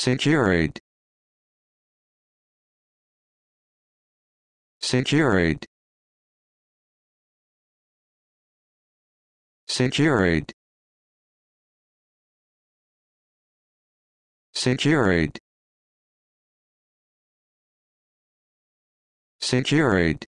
secured secured secured secured secured